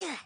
Yeah.